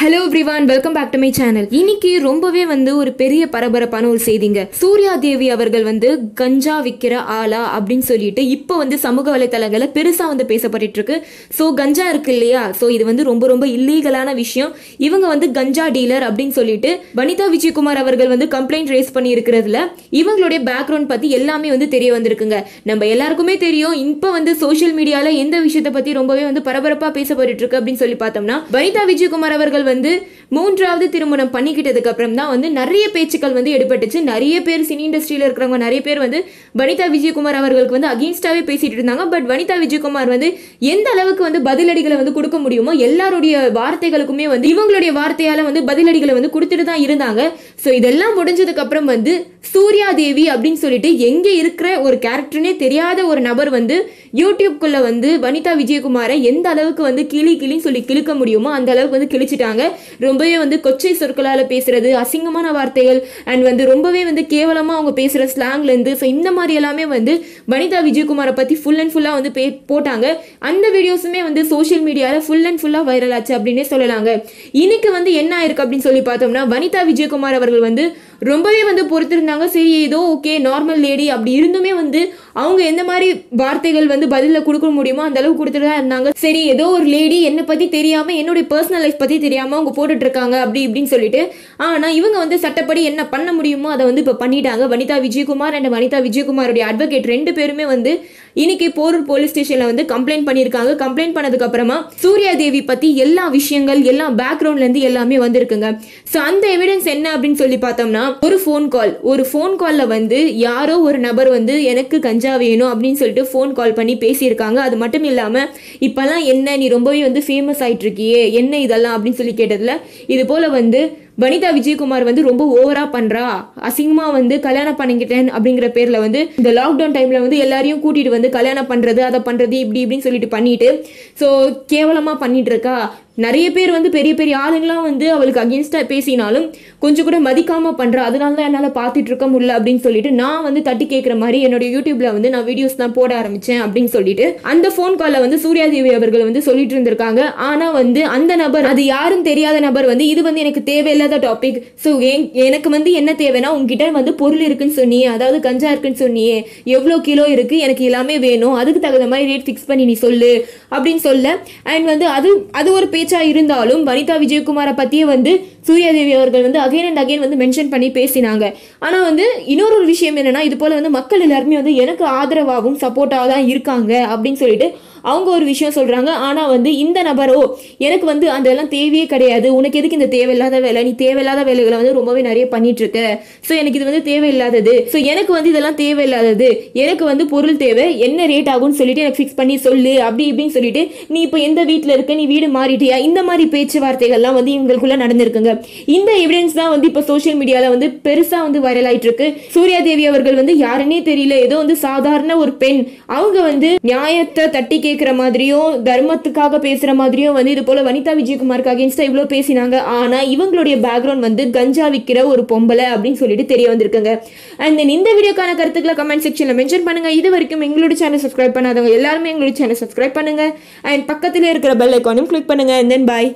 Hello everyone welcome back to my channel இன்னைக்கு ரொம்பவே வந்து ஒரு பெரிய பரபரப்பான ஒரு செய்திங்க. சூர்யா தேவி அவர்கள் வந்து கஞ்சா விற்கிற ஆளா அப்படின்னு சொல்லிட்டு இப்போ வந்து சமூக வலைத்தளங்கள்ல பெருசா வந்து பேசப்பட்டு இருக்கு. ஸோ கஞ்சா இருக்கு இல்லையா? ஸோ இது வந்து ரொம்ப ரொம்ப இல்லீகலான விஷயம். இவங்க வந்து கஞ்சா டீலர் அப்படின்னு சொல்லிட்டு வனிதா விஜயகுமார் அவர்கள் வந்து கம்ப்ளைண்ட் ரேஸ் பண்ணி இருக்கிறதுல இவங்களுடைய பேக்ரவுண்ட் பத்தி எல்லாமே வந்து தெரிய வந்திருக்குங்க. நம்ம எல்லாருக்குமே தெரியும் இப்போ வந்து சோஷியல் மீடியால எந்த விஷயத்தை பத்தி ரொம்பவே வந்து பரபரப்பா பேசப்பட்டு இருக்கு அப்படின்னு சொல்லி பார்த்தோம்னா வனிதா விஜயகுமார் அவர்கள் வந்து மூன்றாவது திருமணம் பண்ணிக்கிட்டதுக்கு அப்புறம் தான் வந்து நிறைய பேச்சுக்கள் வந்து எடுபட்டுச்சு. நிறைய பேர் சினி இண்டஸ்ட்ரியில இருக்கிறவங்க நிறைய பேர் வந்து வனிதா விஜயகுமார் அவர்களுக்கு வந்து அகேன்ஸ்டாகவே பேசிட்டு இருந்தாங்க. பட் வனிதா விஜயகுமார் வந்து எந்த அளவுக்கு வந்து பதிலடிகளை வந்து கொடுக்க முடியுமோ எல்லாருடைய வார்த்தைகளுக்குமே வந்து இவங்களுடைய வார்த்தையால வந்து பதிலடிகளை வந்து கொடுத்துட்டு தான் இருந்தாங்க. ஸோ இதெல்லாம் முடிஞ்சதுக்கு அப்புறம் வந்து சூர்யா தேவி அப்படின்னு சொல்லிட்டு எங்கே இருக்கிற ஒரு கேரக்டர்னே தெரியாத ஒரு நபர் வந்து யூடியூப்குள்ளே வந்து வனிதா விஜயகுமாரை எந்த அளவுக்கு வந்து கிளி கிளின்னு சொல்லி கிழிக்க முடியுமோ அந்த அளவுக்கு வந்து கிழிச்சிட்டாங்க. ரொம்பவே வந்து கொச்சை சொற்களால் பேசுகிறது அசிங்கமான வார்த்தைகள் அண்ட் வந்து ரொம்பவே வந்து கேவலமாக அவங்க பேசுகிற ஸ்லாங்லேருந்து ஸோ இந்த மாதிரி எல்லாமே வந்து வனிதா விஜயகுமாரை பற்றி ஃபுல் அண்ட் ஃபுல்லாக வந்து பே போட்டாங்க. அந்த வீடியோஸுமே வந்து சோஷியல் மீடியாவில் ஃபுல் அண்ட் ஃபுல்லாக வைரல் ஆச்சு அப்படின்னே சொல்லலாங்க. இன்னைக்கு வந்து என்ன ஆயிருக்கு அப்படின்னு சொல்லி பார்த்தோம்னா வனிதா விஜயகுமார் அவர்கள் வந்து ரொம்பவே வந்து பொறுத்திருந்தாங்க. சரி ஏதோ ஓகே நார்மல் லேடி அப்படி இருந்துமே வந்து அவங்க எந்த மாதிரி வார்த்தைகள் வந்து பதிலில் கொடுக்க முடியுமோ அந்த அளவுக்கு கொடுத்துட்டு தான் இருந்தாங்க. சரி ஏதோ ஒரு லேடி என்னை பற்றி தெரியாமல் என்னுடைய பர்சனல் லைஃப் பற்றி தெரியாமல் அவங்க போட்டுட்ருக்காங்க அப்படி இப்படின்னு சொல்லிட்டு ஆனால் இவங்க வந்து சட்டப்படி என்ன பண்ண முடியுமோ அதை வந்து இப்போ பண்ணிட்டாங்க. வனிதா விஜயகுமார் அண்ட் வனிதா விஜயகுமாருடைய அட்வொகேட் ரெண்டு பேருமே வந்து இன்னைக்கு போரூர் போலீஸ் ஸ்டேஷனில் வந்து கம்ப்ளைண்ட் பண்ணியிருக்காங்க. கம்ப்ளைண்ட் பண்ணதுக்கு அப்புறமா சூர்யா தேவி பற்றி எல்லா விஷயங்கள் எல்லா பேக்ரவுண்ட்லேருந்து எல்லாமே வந்திருக்குங்க. ஸோ அந்த எவிடன்ஸ் என்ன அப்படின்னு சொல்லி பார்த்தோம்னா ஒரு ஃபோன் கால் ஒரு ஃபோன் காலில் வந்து யாரோ ஒரு நபர் வந்து எனக்கு கஞ்சா வேணும் அப்படின்னு சொல்லிட்டு ஃபோன் கால் பண்ணி பேசியிருக்காங்க. அது மட்டும் இல்லாமல் இப்போல்லாம் என்ன நீ ரொம்பவே வந்து ஃபேமஸ் ஆகிட்டு இருக்கியே என்ன இதெல்லாம் அப்படின்னு சொல்லி கேட்டதில் இது போல் வந்து வனிதா விஜயகுமார் வந்து ரொம்ப ஓவரா பண்றா. அசிங்கமா வந்து கல்யாணம் பண்ணிக்கிட்டேன் அப்படிங்கிற பேர்ல வந்து இந்த லாக்டவுன் டைம்ல வந்து எல்லாரையும் கூட்டிட்டு வந்து கல்யாணம் பண்றது அதை பண்றது இப்படி இப்படின்னு சொல்லிட்டு பண்ணிட்டு ஸோ கேவலமா பண்ணிட்டு இருக்கா. நிறைய பேர் வந்து பெரிய பெரிய ஆளுங்களாம் வந்து அவளுக்கு அகேன்ஸ்டா பேசினாலும் கொஞ்சம் கூட மதிக்காம பண்றா. அதனால தான் என்னால் பார்த்துட்டு இருக்க முடியல அப்படின்னு சொல்லிட்டு நான் வந்து தட்டி கேட்குற மாதிரி என்னுடைய யூடியூப்ல வந்து நான் வீடியோஸ் தான் போட ஆரம்பிச்சேன் அப்படின்னு சொல்லிட்டு அந்த ஃபோன் காலில் வந்து சூர்யாதேவி அவர்கள் வந்து சொல்லிட்டு இருந்திருக்காங்க. ஆனா வந்து அந்த நபர் அது யாரும் தெரியாத நபர் வந்து இது வந்து எனக்கு தேவையில்லாத டாபிக் ஸோ எனக்கு வந்து என்ன தேவைன்னா உங்ககிட்ட வந்து பொருள் இருக்குன்னு சொன்னியே அதாவது கஞ்சா இருக்குன்னு சொன்னியே எவ்வளோ கிலோ இருக்கு எனக்கு எல்லாமே வேணும் அதுக்கு தகுந்த மாதிரி ரேட் ஃபிக்ஸ் பண்ணி நீ சொல்லு அப்படின்னு சொல்ல. அண்ட் வந்து அது அது ஒரு பேச்சா இருந்தாலும் வனிதா விஜயகுமாரை பற்றியே வந்து சூர்யாதேவி அவர்கள் வந்து அகைன் அண்ட் அகைன் வந்து மென்ஷன் பண்ணி பேசினாங்க. ஆனால் வந்து இன்னொரு ஒரு விஷயம் என்னன்னா இது போல வந்து மக்கள் எல்லாருமே வந்து எனக்கு ஆதரவாகவும் சப்போர்ட்டாக தான் இருக்காங்க அப்படின்னு சொல்லிட்டு அவங்க ஒரு விஷயம் சொல்றாங்க. ஆனால் வந்து இந்த நபரோ எனக்கு வந்து அதெல்லாம் தேவையே கிடையாது உனக்கு எதுக்கு இந்த தேவையில்லாத வேலை நீ தேவையில்லாத வேலைகளை வந்து ரொம்பவே நிறைய பண்ணிட்டு இருக்க ஸோ எனக்கு இது வந்து தேவையில்லாதது. ஸோ எனக்கு வந்து இதெல்லாம் தேவையில்லாதது. எனக்கு வந்து பொருள் தேவை. என்ன ரேட் ஆகும்னு சொல்லிட்டு எனக்கு ஃபிக்ஸ் பண்ணி சொல்லு. அப்படி இப்படின்னு சொல்லிட்டு நீ இப்போ எந்த வீட்டில் இருக்க? நீ வீடு மாறிட்டியா? இந்த மாதிரி பேச்சுவார்த்தைகள்லாம் வந்து இவங்களுக்குள்ள நடந்திருக்குங்க. இந்த எவிடன்ஸ் தான் வந்து இப்போ சோஷியல் மீடியாவில் வந்து பெருசாக வந்து வைரல் ஆயிட்டு இருக்கு சூர்யா தேவி அவர்கள் வந்து யாருன்னே தெரியல. ஏதோ வந்து சாதாரண ஒரு பெண். அவங்க வந்து நியாயத்தை தட்டி கேட்குற மாதிரியும் தர்மத்துக்காக பேசுற மாதிரியும் வந்து இது போல வனிதா விஜயகுமாருக்கு அகேன்ஸ்டா இவ்வளோ பேசினாங்க. ஆனா இவங்களுடைய பேக்ரவுண்ட் வந்து கஞ்சா விற்கிற ஒரு பொம்பளை அப்படின்னு சொல்லிட்டு தெரிய வந்திருக்குங்க. அண்ட் தென் இந்த வீடியோக்கான கருத்துக்களை கமெண்ட் செக்ஷன்ல மென்ஷன் பண்ணுங்க. இது வரைக்கும் எங்களோட சேனல் சப்ஸ்கிரைப் பண்ணாதவங்க எல்லாருமே எங்களோட சேனல் சப்ஸ்கிரைப் பண்ணுங்க. அண்ட் பக்கத்தில் இருக்கிற பெல் ஐக்கானும் கிளிக் பண்ணுங்க. And then bye